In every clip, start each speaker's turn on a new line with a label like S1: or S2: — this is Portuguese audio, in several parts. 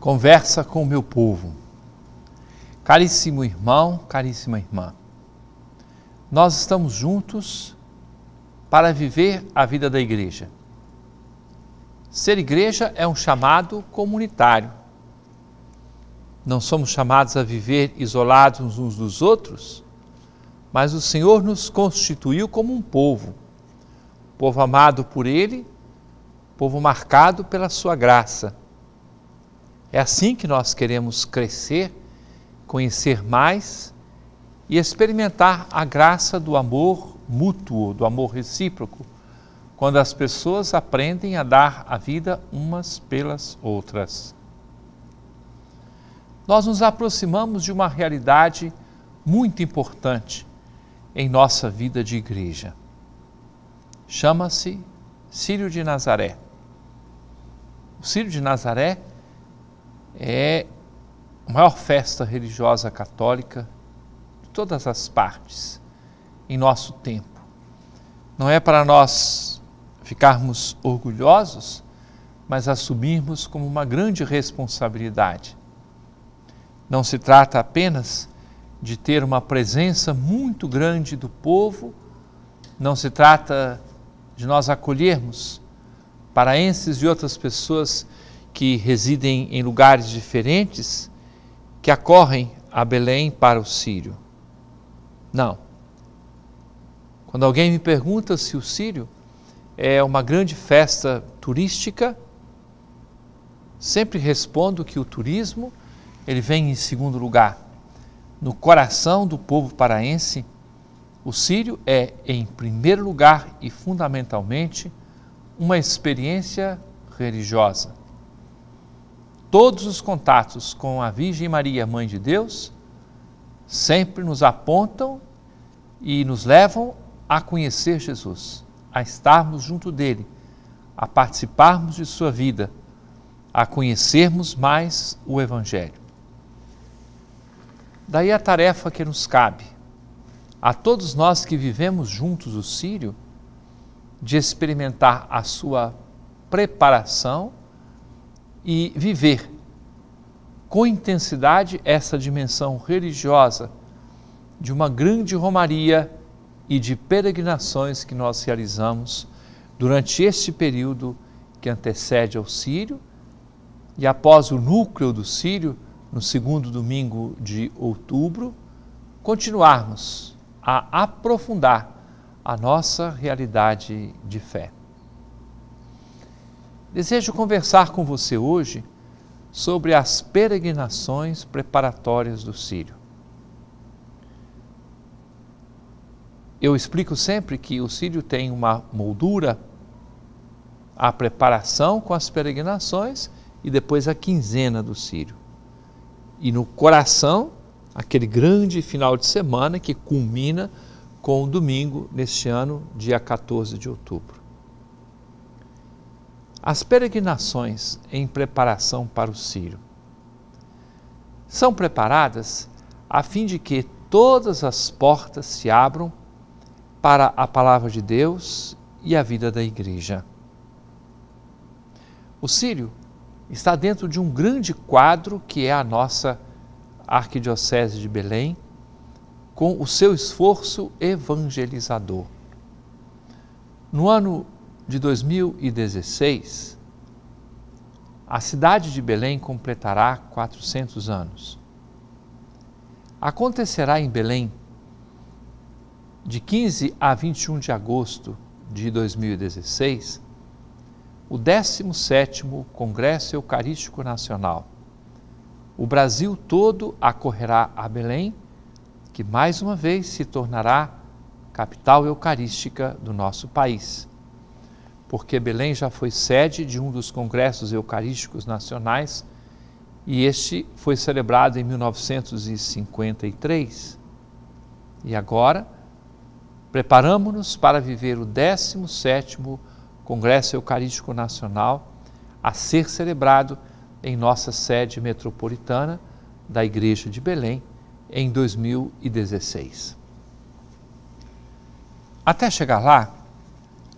S1: Conversa com o meu povo. Caríssimo irmão, caríssima irmã, nós estamos juntos para viver a vida da igreja. Ser igreja é um chamado comunitário. Não somos chamados a viver isolados uns dos outros, mas o Senhor nos constituiu como um povo, povo amado por Ele, povo marcado pela Sua graça é assim que nós queremos crescer, conhecer mais e experimentar a graça do amor mútuo, do amor recíproco, quando as pessoas aprendem a dar a vida umas pelas outras. Nós nos aproximamos de uma realidade muito importante em nossa vida de igreja. Chama-se Sírio de Nazaré. O de Nazaré é a maior festa religiosa católica de todas as partes em nosso tempo. Não é para nós ficarmos orgulhosos, mas assumirmos como uma grande responsabilidade. Não se trata apenas de ter uma presença muito grande do povo, não se trata de nós acolhermos paraenses e outras pessoas que residem em lugares diferentes que acorrem a Belém para o Sírio. Não. Quando alguém me pergunta se o Sírio é uma grande festa turística, sempre respondo que o turismo ele vem em segundo lugar. No coração do povo paraense, o Sírio é, em primeiro lugar e fundamentalmente, uma experiência religiosa todos os contatos com a Virgem Maria, Mãe de Deus, sempre nos apontam e nos levam a conhecer Jesus, a estarmos junto dele, a participarmos de sua vida, a conhecermos mais o Evangelho. Daí a tarefa que nos cabe, a todos nós que vivemos juntos o Sírio, de experimentar a sua preparação e viver com intensidade essa dimensão religiosa de uma grande romaria e de peregrinações que nós realizamos durante este período que antecede ao Sírio e após o núcleo do Sírio, no segundo domingo de outubro, continuarmos a aprofundar a nossa realidade de fé. Desejo conversar com você hoje sobre as peregrinações preparatórias do Sírio. Eu explico sempre que o Sírio tem uma moldura, a preparação com as peregrinações e depois a quinzena do Sírio. E no coração, aquele grande final de semana que culmina com o domingo neste ano, dia 14 de outubro. As peregrinações em preparação para o Círio são preparadas a fim de que todas as portas se abram para a palavra de Deus e a vida da igreja. O Sírio está dentro de um grande quadro que é a nossa Arquidiocese de Belém, com o seu esforço evangelizador. No ano de 2016, a cidade de Belém completará 400 anos. Acontecerá em Belém, de 15 a 21 de agosto de 2016, o 17º Congresso Eucarístico Nacional. O Brasil todo acorrerá a Belém, que mais uma vez se tornará capital eucarística do nosso país porque Belém já foi sede de um dos congressos eucarísticos nacionais e este foi celebrado em 1953. E agora preparamos-nos para viver o 17º Congresso Eucarístico Nacional a ser celebrado em nossa sede metropolitana da Igreja de Belém em 2016. Até chegar lá,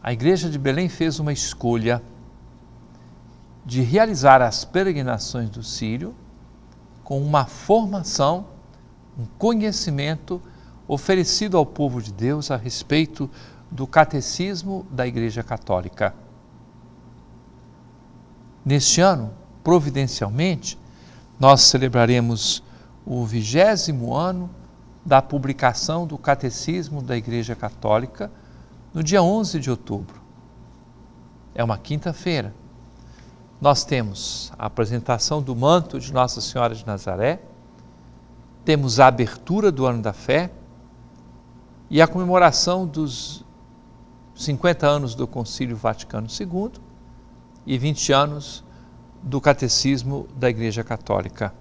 S1: a igreja de Belém fez uma escolha de realizar as peregrinações do Sírio com uma formação, um conhecimento oferecido ao povo de Deus a respeito do catecismo da Igreja Católica. Neste ano, providencialmente, nós celebraremos o vigésimo ano da publicação do Catecismo da Igreja Católica no dia 11 de outubro. É uma quinta-feira. Nós temos a apresentação do manto de Nossa Senhora de Nazaré, temos a abertura do Ano da Fé e a comemoração dos 50 anos do Concílio Vaticano II e 20 anos do Catecismo da Igreja Católica.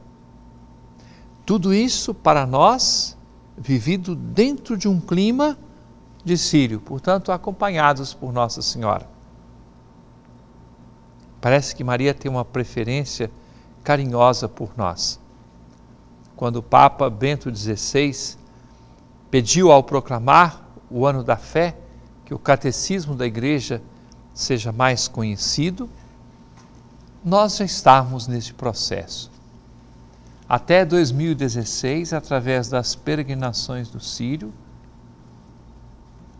S1: Tudo isso para nós vivido dentro de um clima de Sírio, portanto, acompanhados por Nossa Senhora. Parece que Maria tem uma preferência carinhosa por nós. Quando o Papa Bento XVI pediu ao proclamar o ano da fé que o catecismo da igreja seja mais conhecido, nós já estamos nesse processo. Até 2016, através das peregrinações do Sírio,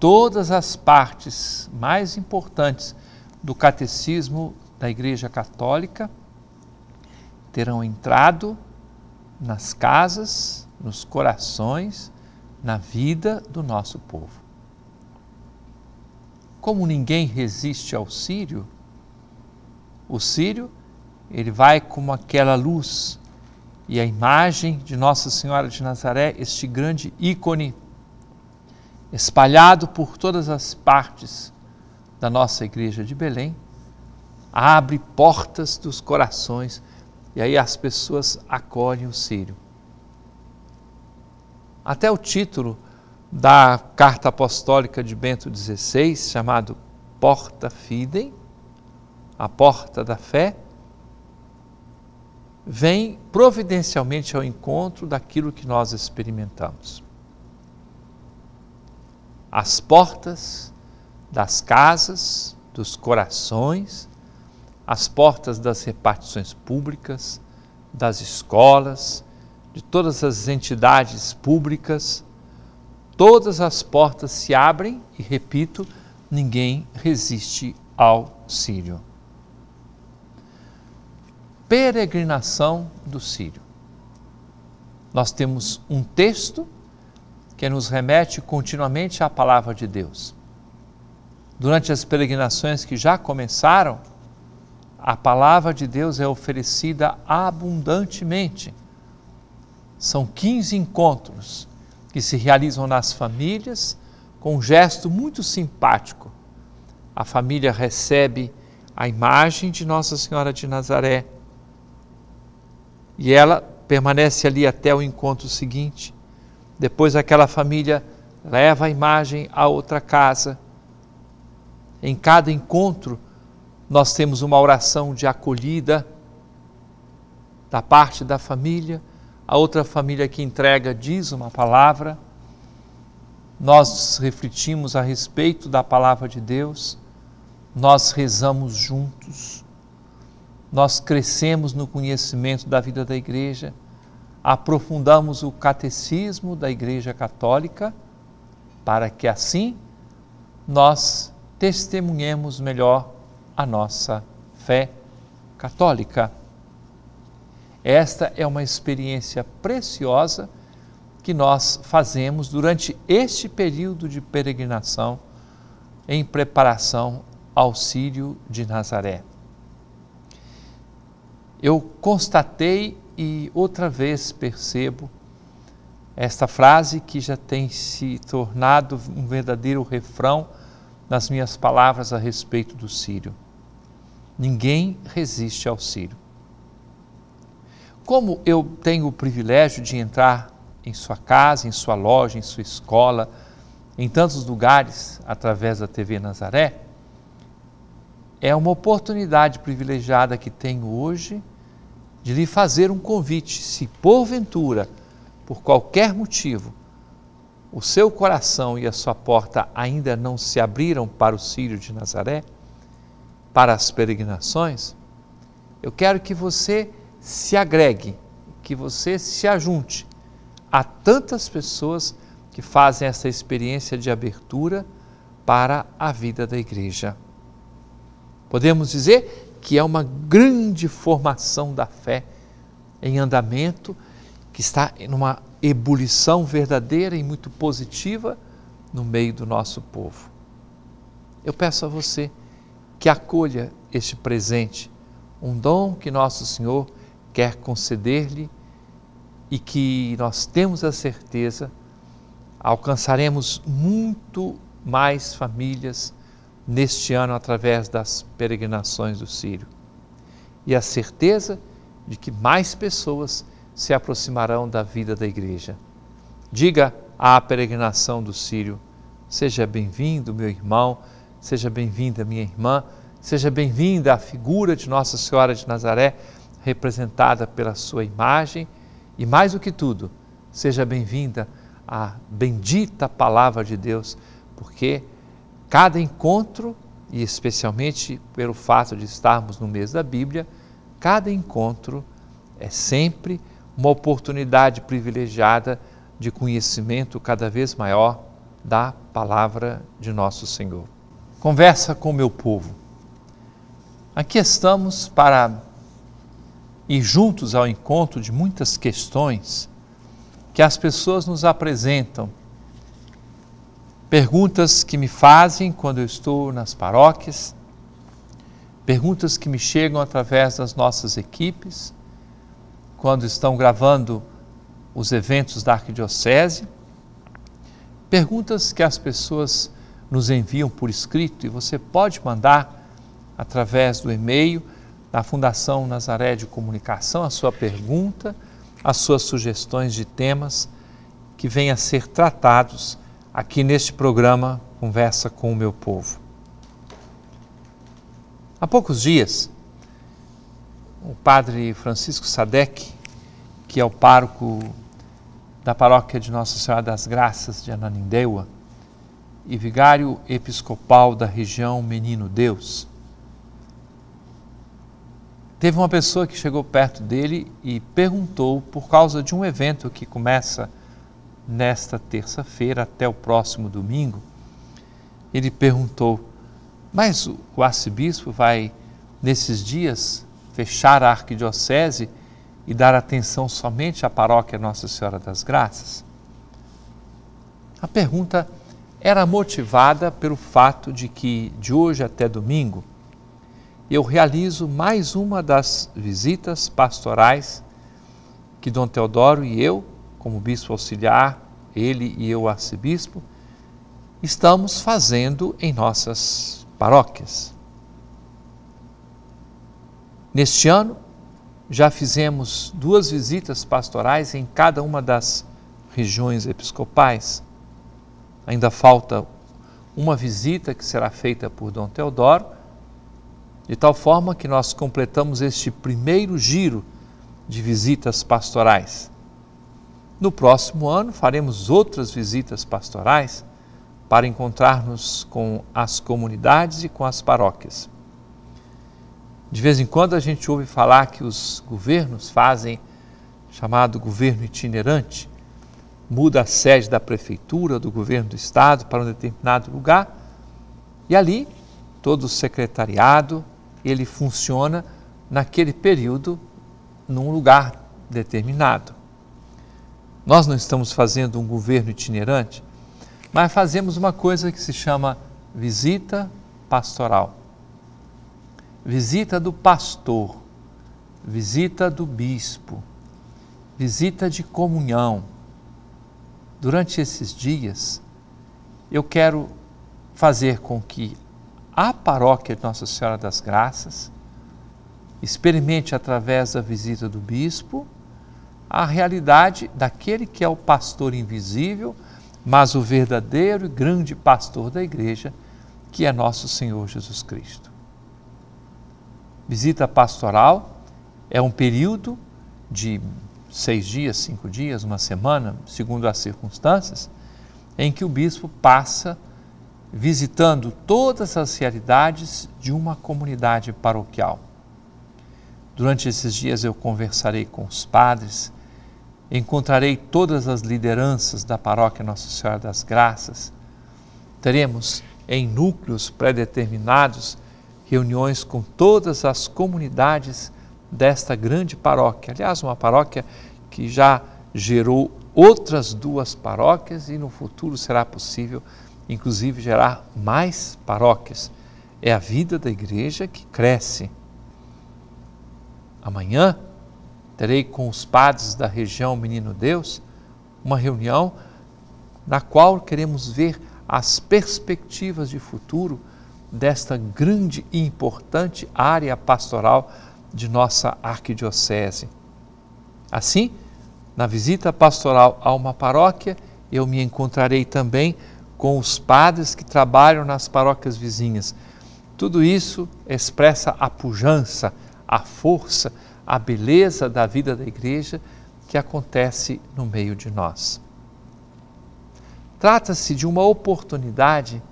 S1: todas as partes mais importantes do catecismo da Igreja Católica terão entrado nas casas, nos corações, na vida do nosso povo. Como ninguém resiste ao Sírio, o Sírio, ele vai como aquela luz e a imagem de Nossa Senhora de Nazaré, este grande ícone espalhado por todas as partes da nossa igreja de Belém, abre portas dos corações e aí as pessoas acolhem o Sírio. Até o título da carta apostólica de Bento XVI, chamado Porta Fidem, a porta da fé, vem providencialmente ao encontro daquilo que nós experimentamos. As portas das casas, dos corações, as portas das repartições públicas, das escolas, de todas as entidades públicas, todas as portas se abrem e, repito, ninguém resiste ao Sírio. Peregrinação do Sírio. Nós temos um texto que nos remete continuamente à palavra de Deus. Durante as peregrinações que já começaram, a palavra de Deus é oferecida abundantemente. São 15 encontros que se realizam nas famílias com um gesto muito simpático. A família recebe a imagem de Nossa Senhora de Nazaré e ela permanece ali até o encontro seguinte. Depois, aquela família leva a imagem a outra casa. Em cada encontro, nós temos uma oração de acolhida da parte da família. A outra família que entrega diz uma palavra, nós refletimos a respeito da palavra de Deus, nós rezamos juntos, nós crescemos no conhecimento da vida da igreja, aprofundamos o catecismo da Igreja Católica, para que assim nós testemunhemos melhor a nossa fé católica. Esta é uma experiência preciosa que nós fazemos durante este período de peregrinação em preparação ao Sírio de Nazaré. Eu constatei e outra vez percebo esta frase que já tem se tornado um verdadeiro refrão nas minhas palavras a respeito do Sírio. Ninguém resiste ao Sírio. Como eu tenho o privilégio de entrar em sua casa, em sua loja, em sua escola, em tantos lugares através da TV Nazaré, é uma oportunidade privilegiada que tenho hoje de lhe fazer um convite, se porventura, por qualquer motivo, o seu coração e a sua porta ainda não se abriram para o Sírio de Nazaré, para as peregrinações, Eu quero que você se agregue, que você se ajunte a tantas pessoas que fazem essa experiência de abertura para a vida da igreja. Podemos dizer que é uma grande formação da fé em andamento, que está numa ebulição verdadeira e muito positiva no meio do nosso povo. Eu peço a você que acolha este presente, um dom que nosso Senhor quer conceder-lhe e que nós temos a certeza alcançaremos muito mais famílias neste ano através das peregrinações do Sírio. E a certeza de que mais pessoas se aproximarão da vida da igreja. Diga à peregrinação do Sírio: seja bem-vindo, meu irmão, seja bem-vinda, minha irmã, seja bem-vinda a figura de Nossa Senhora de Nazaré, representada pela sua imagem, e mais do que tudo, seja bem-vinda a bendita palavra de Deus, porque cada encontro, e especialmente pelo fato de estarmos no mês da Bíblia, cada encontro é sempre uma oportunidade privilegiada de conhecimento cada vez maior da palavra de nosso Senhor. Conversa com o meu povo. Aqui estamos para ir juntos ao encontro de muitas questões que as pessoas nos apresentam. Perguntas que me fazem quando eu estou nas paróquias, perguntas que me chegam através das nossas equipes, quando estão gravando os eventos da Arquidiocese, perguntas que as pessoas nos enviam por escrito e você pode mandar através do e-mail da Fundação Nazaré de Comunicação a sua pergunta as suas sugestões de temas que venham a ser tratados aqui neste programa Conversa com o Meu Povo. Há poucos dias, o padre Francisco Sadek, que é o pároco da paróquia de Nossa Senhora das Graças de Ananindeua e vigário episcopal da região Menino Deus, Teve uma pessoa que chegou perto dele e perguntou, por causa de um evento que começa nesta terça-feira até o próximo domingo, ele perguntou: Mas o arcebispo vai, nesses dias, fechar a arquidiocese e dar atenção somente à paróquia Nossa Senhora das Graças? A pergunta era motivada pelo fato de que, de hoje até domingo, eu realizo mais uma das visitas pastorais que Dom Teodoro e eu, como bispo auxiliar, ele e eu, arcebispo, estamos fazendo em nossas paróquias. Neste ano, já fizemos duas visitas pastorais em cada uma das regiões episcopais. Ainda falta uma visita que será feita por Dom Teodoro de tal forma que nós completamos este primeiro giro de visitas pastorais. No próximo ano faremos outras visitas pastorais para encontrar-nos com as comunidades e com as paróquias. De vez em quando a gente ouve falar que os governos fazem chamado governo itinerante, muda a sede da prefeitura, do governo do estado para um determinado lugar e ali todo o secretariado, ele funciona naquele período, num lugar determinado. Nós não estamos fazendo um governo itinerante, mas fazemos uma coisa que se chama visita pastoral. Visita do pastor, visita do bispo, visita de comunhão. Durante esses dias, eu quero fazer com que à paróquia de Nossa Senhora das Graças, experimente através da visita do bispo a realidade daquele que é o pastor invisível, mas o verdadeiro e grande pastor da igreja, que é nosso Senhor Jesus Cristo. Visita pastoral é um período de seis dias, cinco dias, uma semana, segundo as circunstâncias, em que o bispo passa visitando todas as realidades de uma comunidade paroquial. Durante esses dias eu conversarei com os padres, encontrarei todas as lideranças da paróquia Nossa Senhora das Graças. Teremos em núcleos pré-determinados reuniões com todas as comunidades desta grande paróquia. Aliás, uma paróquia que já gerou outras duas paróquias e no futuro será possível, inclusive, gerar mais paróquias. É a vida da igreja que cresce. Amanhã terei com os padres da região Menino Deus uma reunião na qual queremos ver as perspectivas de futuro desta grande e importante área pastoral de nossa arquidiocese. Assim, na visita pastoral a uma paróquia, eu me encontrarei também com os padres que trabalham nas paróquias vizinhas. Tudo isso expressa a pujança, a força, a beleza da vida da igreja que acontece no meio de nós. Trata-se de uma oportunidade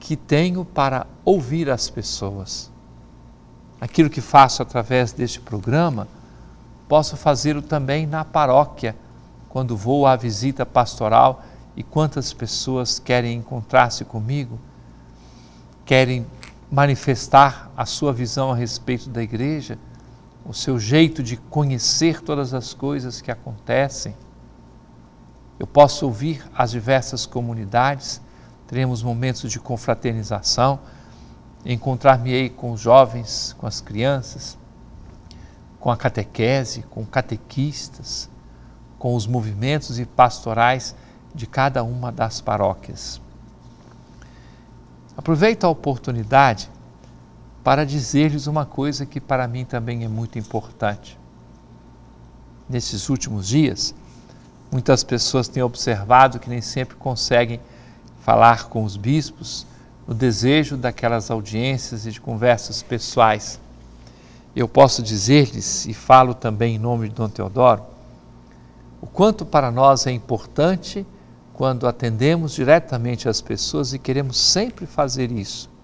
S1: que tenho para ouvir as pessoas. Aquilo que faço através deste programa, posso fazê-lo também na paróquia, quando vou à visita pastoral e quantas pessoas querem encontrar-se comigo, querem manifestar a sua visão a respeito da igreja, o seu jeito de conhecer todas as coisas que acontecem. Eu posso ouvir as diversas comunidades, teremos momentos de confraternização, encontrar-me-ei com os jovens, com as crianças, com a catequese, com catequistas, com os movimentos e pastorais de cada uma das paróquias. Aproveito a oportunidade para dizer-lhes uma coisa que para mim também é muito importante. Nesses últimos dias, muitas pessoas têm observado que nem sempre conseguem falar com os bispos no desejo daquelas audiências e de conversas pessoais. Eu posso dizer-lhes, e falo também em nome de Dom Teodoro, o quanto para nós é importante quando atendemos diretamente as pessoas e queremos sempre fazer isso.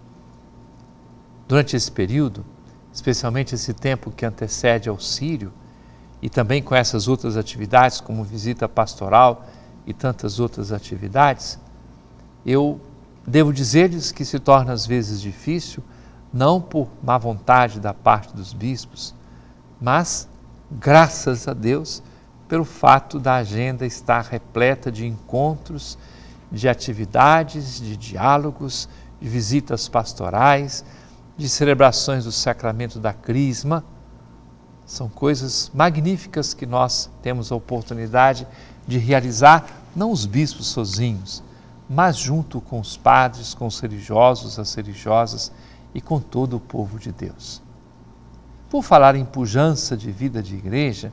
S1: Durante esse período, especialmente esse tempo que antecede ao Sírio, e também com essas outras atividades, como visita pastoral e tantas outras atividades, eu Devo dizer-lhes que se torna às vezes difícil, não por má vontade da parte dos bispos, mas, graças a Deus, pelo fato da agenda estar repleta de encontros, de atividades, de diálogos, de visitas pastorais, de celebrações do sacramento da Crisma. São coisas magníficas que nós temos a oportunidade de realizar, não os bispos sozinhos, mas junto com os padres, com os religiosos, as religiosas e com todo o povo de Deus. Por falar em pujança de vida de igreja,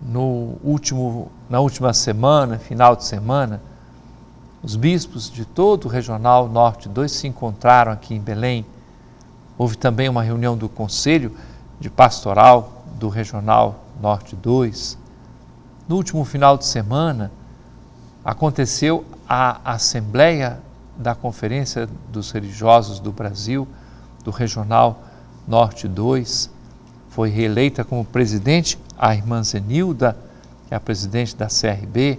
S1: no último, na última semana, final de semana, os bispos de todo o Regional Norte 2 se encontraram aqui em Belém. Houve também uma reunião do Conselho de Pastoral do Regional Norte 2. No último final de semana, aconteceu a Assembleia da Conferência dos Religiosos do Brasil, do Regional Norte 2, foi reeleita como presidente a irmã Zenilda, que é a presidente da CRB,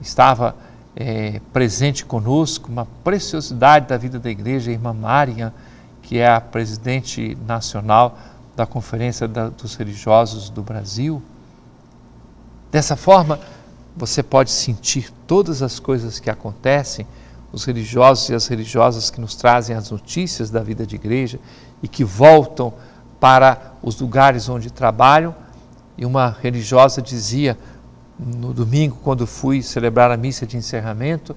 S1: estava é, presente conosco, uma preciosidade da vida da igreja, a irmã Marian, que é a presidente nacional da Conferência dos Religiosos do Brasil. Dessa forma, você pode sentir todas as coisas que acontecem, os religiosos e as religiosas que nos trazem as notícias da vida de igreja e que voltam para os lugares onde trabalham. E uma religiosa dizia no domingo, quando fui celebrar a missa de encerramento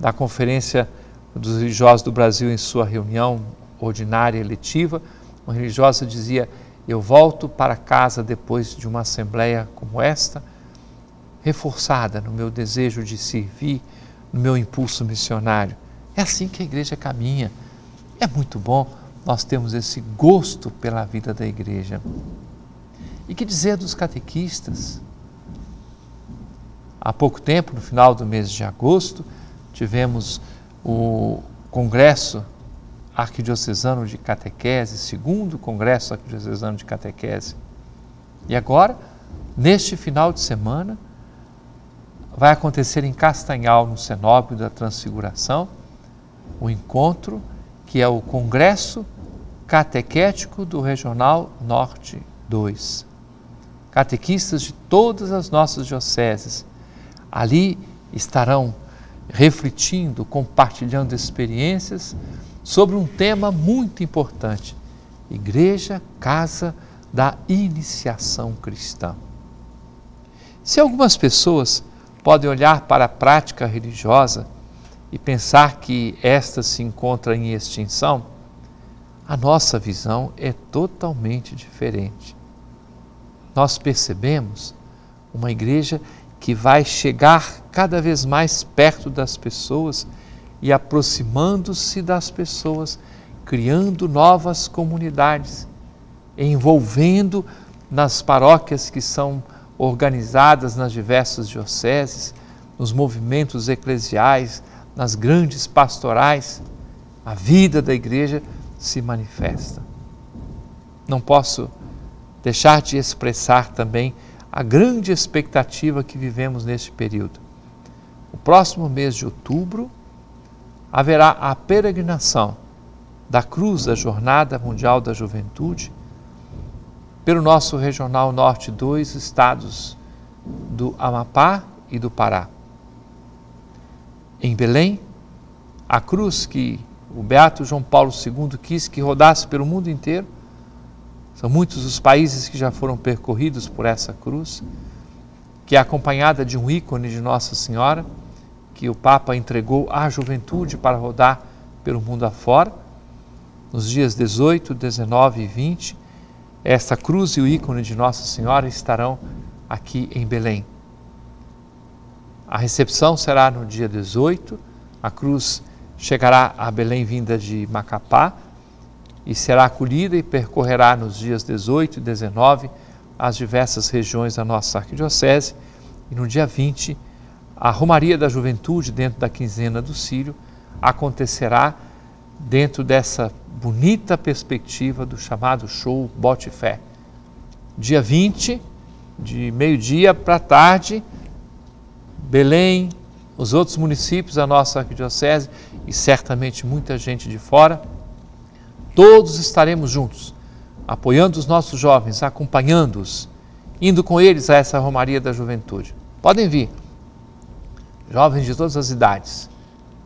S1: da Conferência dos Religiosos do Brasil em sua reunião ordinária eletiva, uma religiosa dizia: Eu volto para casa depois de uma assembleia como esta reforçada no meu desejo de servir, no meu impulso missionário. É assim que a igreja caminha. É muito bom nós termos esse gosto pela vida da igreja. E que dizer dos catequistas? Há pouco tempo, no final do mês de agosto, tivemos o congresso Arquidiocesano de Catequese, segundo Congresso Arquidiocesano de Catequese. E agora, neste final de semana, vai acontecer em Castanhal, no Cenóbio da Transfiguração, o encontro que é o Congresso Catequético do Regional Norte 2. Catequistas de todas as nossas dioceses ali estarão refletindo, compartilhando experiências sobre um tema muito importante: Igreja, Casa da Iniciação Cristã. Se algumas pessoas podem olhar para a prática religiosa e pensar que esta se encontra em extinção, a nossa visão é totalmente diferente. Nós percebemos uma igreja que vai chegar cada vez mais perto das pessoas e aproximando-se das pessoas, criando novas comunidades, envolvendo nas paróquias que são organizadas nas diversas dioceses, nos movimentos eclesiais, nas grandes pastorais, a vida da igreja se manifesta. Não posso deixar de expressar também a grande expectativa que vivemos neste período. O próximo mês de outubro haverá a peregrinação da Cruz da Jornada Mundial da Juventude pelo nosso Regional Norte 2, estados do Amapá e do Pará. Em Belém, a cruz que o Beato João Paulo II quis que rodasse pelo mundo inteiro são muitos os países que já foram percorridos por essa cruz, que é acompanhada de um ícone de Nossa Senhora, que o Papa entregou à juventude para rodar pelo mundo afora. Nos dias 18, 19 e 20, esta cruz e o ícone de Nossa Senhora estarão aqui em Belém. A recepção será no dia 18, a cruz chegará a Belém vinda de Macapá e será acolhida e percorrerá nos dias 18 e 19 as diversas regiões da nossa arquidiocese e no dia 20 a Romaria da Juventude dentro da quinzena do Sírio acontecerá dentro dessa bonita perspectiva do chamado show Bote Fé. Dia 20, de meio-dia para tarde, Belém, os outros municípios da nossa arquidiocese e certamente muita gente de fora Todos estaremos juntos, apoiando os nossos jovens, acompanhando-os, indo com eles a essa Romaria da Juventude. Podem vir, jovens de todas as idades.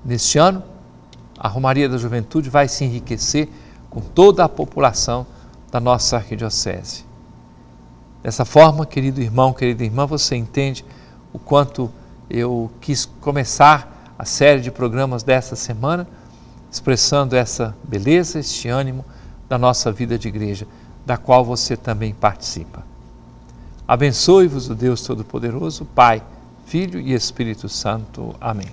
S1: Neste ano, a Romaria da Juventude vai se enriquecer com toda a população da nossa arquidiocese. Dessa forma, querido irmão, querida irmã, você entende o quanto eu quis começar a série de programas dessa semana expressando essa beleza, este ânimo da nossa vida de igreja, da qual você também participa. Abençoe-vos o Deus Todo-Poderoso, Pai, Filho e Espírito Santo. Amém.